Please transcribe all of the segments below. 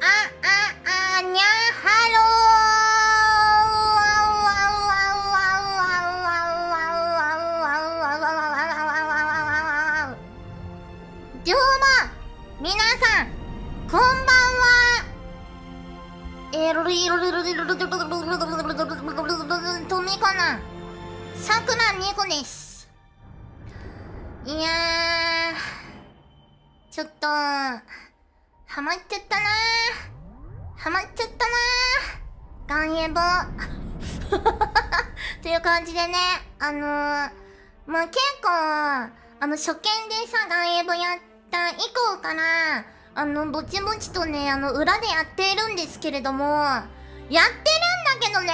あ、あ、あにゃはろー。どうも皆さんこんばんはえー、リルルルルルルルルルルルルルルルルルとみかなさくらにこですいやーちょっとハマっちゃったなハマっちゃったなガンエボという感じでねあのー、まあ、結構あの初見でさガンエボやった以降からあのぼちぼちとねあの裏でやっているんですけれどもやってるんだけどね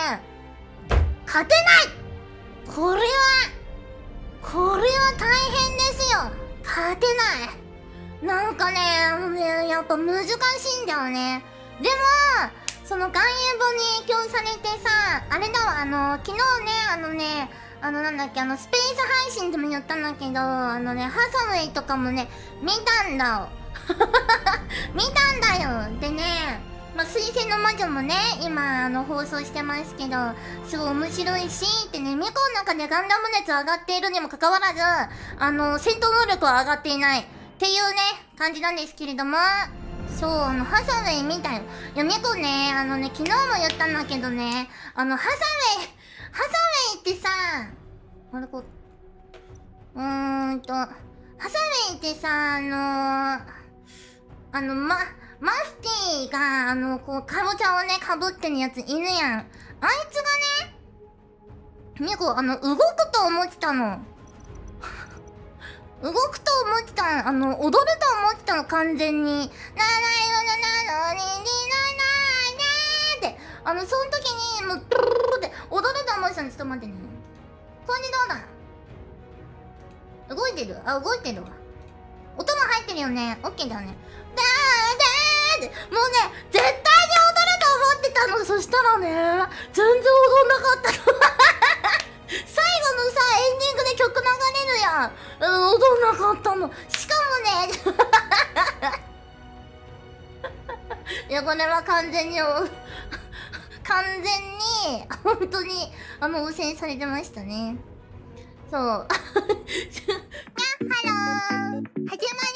勝てない。これはこれは大変ですよ。勝てない。なんかね、やっぱ難しいんだよね。でも、そのガンエボに影響されてさ、あれだわ、あの、昨日ね、あのね、あのなんだっけ、あの、スペース配信でも言ったんだけど、あのね、ハサウェイとかもね、見たんだよ。見たんだよ。でね、まあ、水星の魔女もね、今、あの、放送してますけど、すごい面白いし、ってね、ミコの中でガンダム熱上がっているにもかかわらず、あの、戦闘能力は上がっていない。っていうね、感じなんですけれども、そう、あの、ハサウェイ見たよ。いや、ミコね、あのね、昨日も言ったんだけどね、あの、ハサウェイ、ハサウェイってさ、あれこう、うーんと、ハサウェイってさ、あのあの、ま、マスティが、あの、こう、かぼちゃをね、かぶってるやついるやん。あいつがね、ミコ、あの、動くと思ってたの。動くと思ってたあの、踊ると思ってたの、完全に。ななよななのににななねって、あの、その時に、もう、ドゥルルルって踊ると思ってたの、ちょっと待ってね。これでどうだ動いてる？あ、動いてるわ。音も入ってるよね。オッケーだよね。いや、これは完全に、完全に、本当に、あの、汚染されてましたね。そう。に ゃ、ハロー始まり、